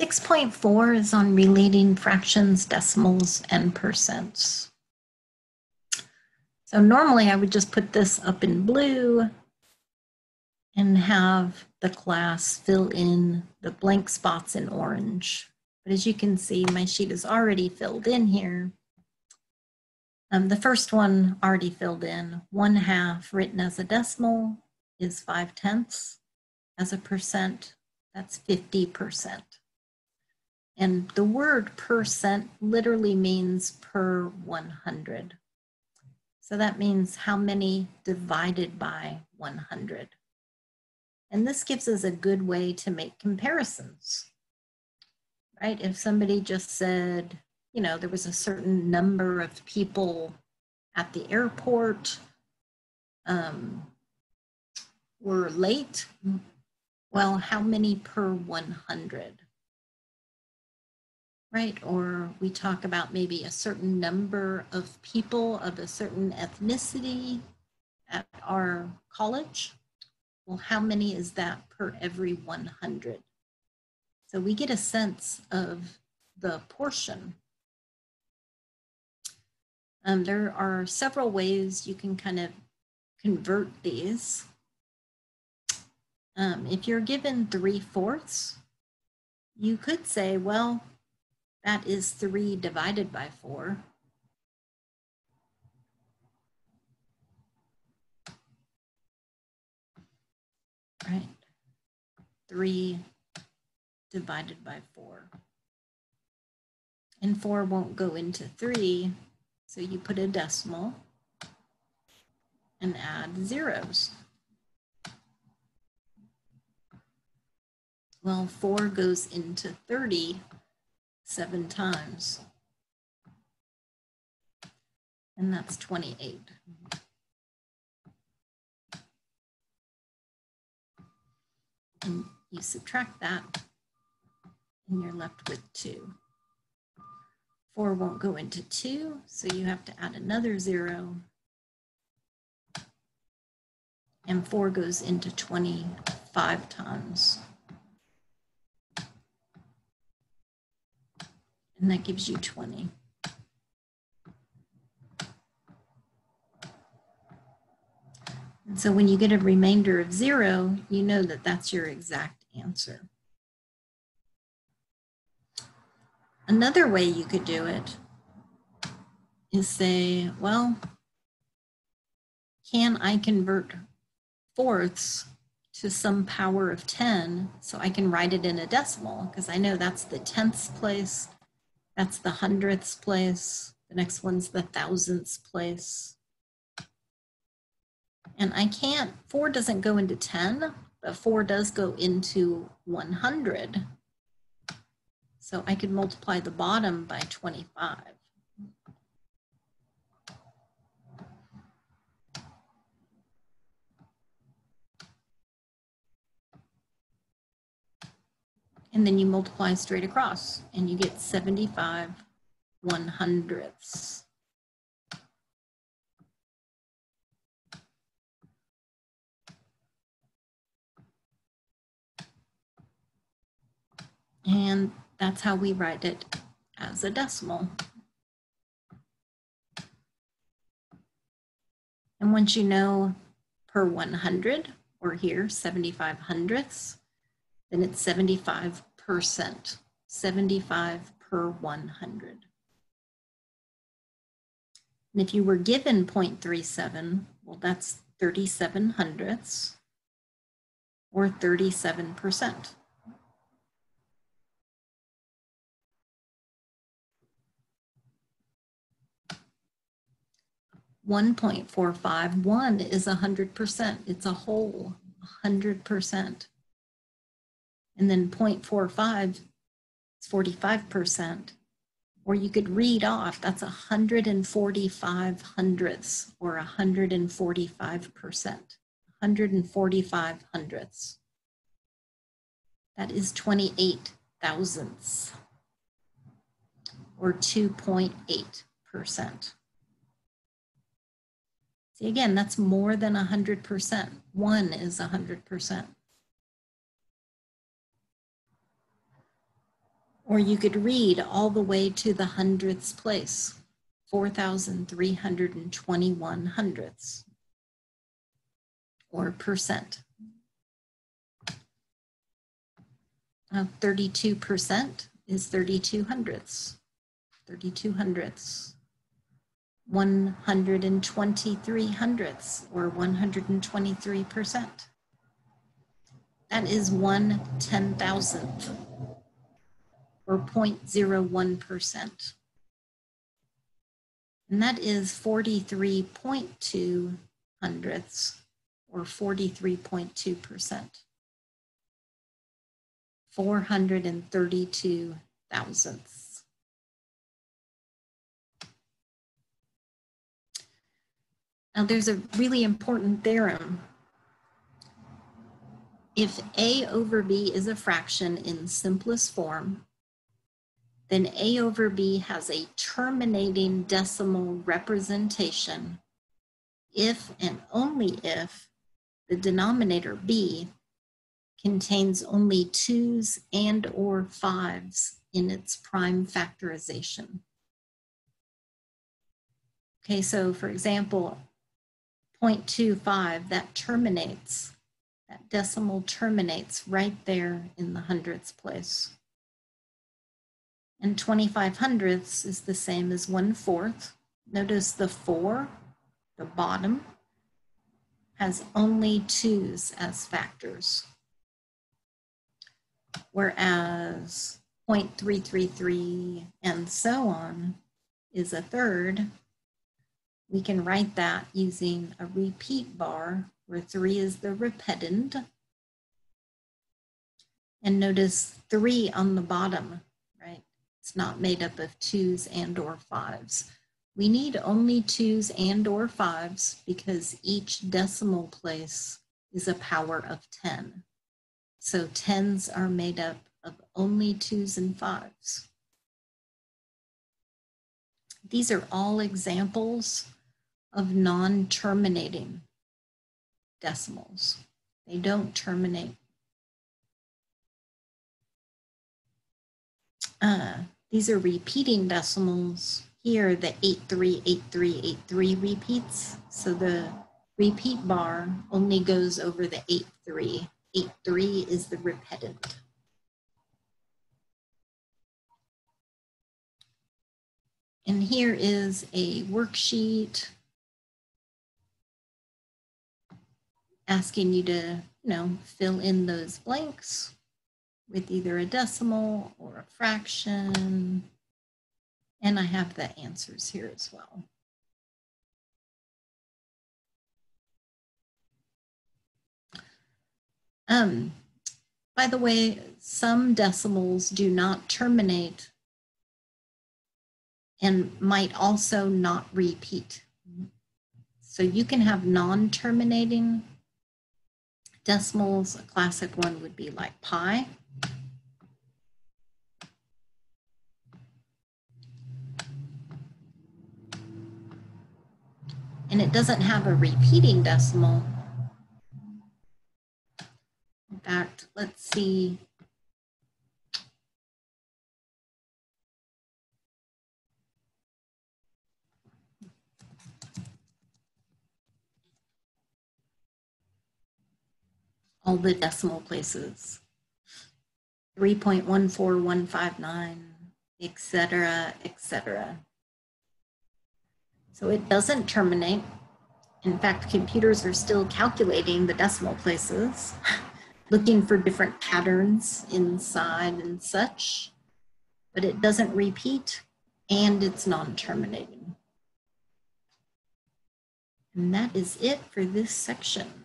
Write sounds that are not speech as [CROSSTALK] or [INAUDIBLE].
6.4 is on relating fractions, decimals, and percents. So normally I would just put this up in blue and have the class fill in the blank spots in orange. But as you can see, my sheet is already filled in here. Um, the first one already filled in. One half written as a decimal is five tenths. As a percent, that's 50%. And the word percent literally means per 100. So that means how many divided by 100. And this gives us a good way to make comparisons, right? If somebody just said, you know, there was a certain number of people at the airport, um, were late, well, how many per 100? Right? Or we talk about maybe a certain number of people of a certain ethnicity at our college. Well, how many is that per every 100? So we get a sense of the portion. Um, there are several ways you can kind of convert these. Um, if you're given three fourths, you could say, well, that is 3 divided by 4. Right? 3 divided by 4. And 4 won't go into 3, so you put a decimal and add zeros. Well, 4 goes into 30 seven times. And that's 28. And you subtract that, and you're left with 2. 4 won't go into 2, so you have to add another 0. And 4 goes into 25 times. And that gives you 20. And so when you get a remainder of zero, you know that that's your exact answer. Another way you could do it is say, well, can I convert fourths to some power of 10 so I can write it in a decimal because I know that's the tenths place that's the hundredths place. The next one's the thousandths place. And I can't, four doesn't go into 10, but four does go into 100. So I could multiply the bottom by 25. And then you multiply straight across and you get 75 one hundredths. And that's how we write it as a decimal. And once you know per 100, or here, 75 hundredths, then it's 75%, 75 per 100. And if you were given 0.37, well, that's 37 hundredths or 37%. One point four five one is a hundred percent. It's a whole hundred percent. And then 0.45 is 45%. Or you could read off, that's 145 hundredths or 145%. 145 hundredths. That is 28 thousandths or 2.8%. See, again, that's more than 100%. One is 100%. Or you could read all the way to the hundredths place, 4,321 hundredths, or percent. Uh, 32% is 32 hundredths, 32 hundredths. 123 hundredths, or 123%. That is one ten thousandth, or 0.01%. And that is 43.2 hundredths, or 43.2%. 432 thousandths. Now there's a really important theorem. If A over B is a fraction in simplest form, then A over B has a terminating decimal representation if and only if the denominator B contains only twos and or fives in its prime factorization. Okay, so for example, 0.25, that terminates, that decimal terminates right there in the hundredths place. And 25 hundredths is the same as one fourth. Notice the four, the bottom, has only twos as factors. Whereas 0.333 and so on is a third, we can write that using a repeat bar where three is the repetend. And notice three on the bottom? It's not made up of twos and or fives. We need only twos and or fives because each decimal place is a power of 10. So tens are made up of only twos and fives. These are all examples of non-terminating decimals. They don't terminate. Uh, these are repeating decimals. Here, the 838383 repeats. So the repeat bar only goes over the 83. 83 is the repetend. And here is a worksheet asking you to, you know, fill in those blanks with either a decimal or a fraction. And I have the answers here as well. Um, by the way, some decimals do not terminate and might also not repeat. So you can have non-terminating decimals. A classic one would be like pi. And it doesn't have a repeating decimal. In fact, let's see all the decimal places. 3.14159, etc., etc. So it doesn't terminate. In fact, computers are still calculating the decimal places, [LAUGHS] looking for different patterns inside and such, but it doesn't repeat and it's non-terminating. And that is it for this section.